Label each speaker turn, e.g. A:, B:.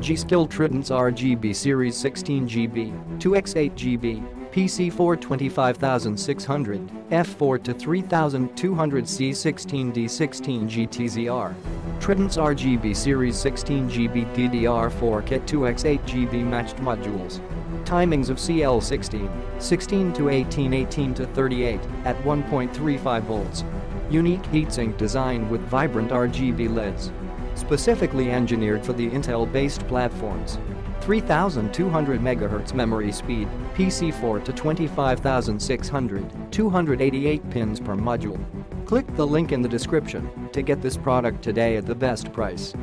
A: G-Skill TridentZ RGB Series 16GB, 2x8GB, PC4 25600, F4 to 3200 C16D16 GTZR. TridentZ RGB Series 16GB DDR4 kit 2x8GB matched modules. Timings of CL16, 16 to 18 18 to 38 at 1.35 volts. Unique heatsink design with vibrant RGB LEDs. Specifically engineered for the Intel-based platforms. 3200 MHz memory speed, PC4 to 25600, 288 pins per module. Click the link in the description to get this product today at the best price.